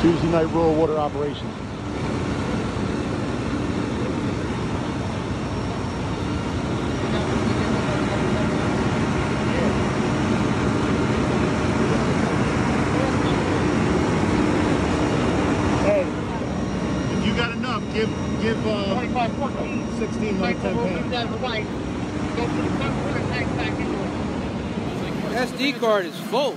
Tuesday night rural water operations. give give uh, 16 like the right. SD card is full.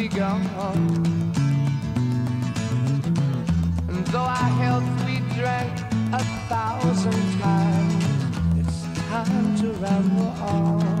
be gone. And though I held sweet drank a thousand times, it's time to ramble on.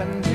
up and